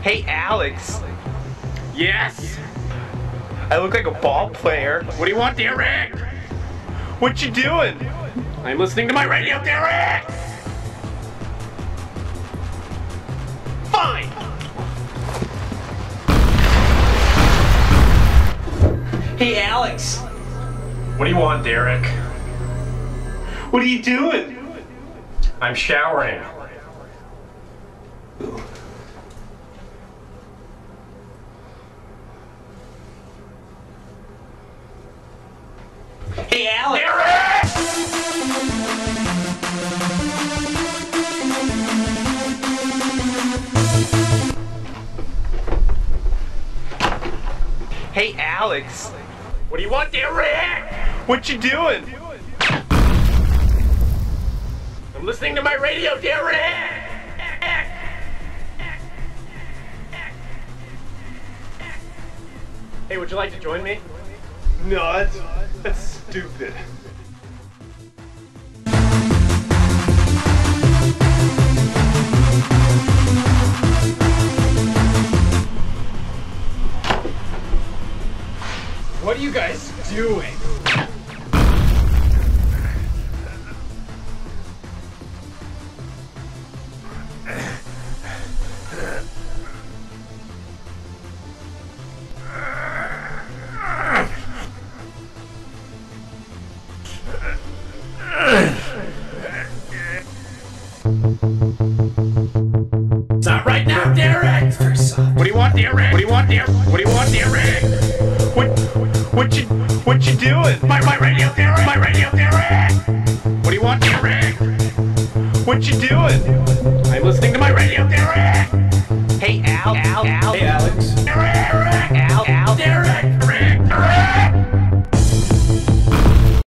Hey, Alex. Yes. I look like a ball player. What do you want, Derrick? What you doing? I'm listening to my radio, Derrick. Fine. Hey, Alex. What do you want, Derrick? What are you doing? I'm showering. Hey, Alex. Hey, Alex. What do you want, Derrick? What you doing? I'm listening to my radio, Derrick. Hey, would you like to join me? No, that's, that's stupid. What are you guys doing? Not right now, Derrick. What do you want, Derrick? What do you want, Derrick? What do you want, Derrick? What, what you, what you doing? My, my radio, Derrick! My radio, Derrick! What do you want, Derrick? What you doing? I'm listening to my radio, Derrick! Hey, Al, Al, Al.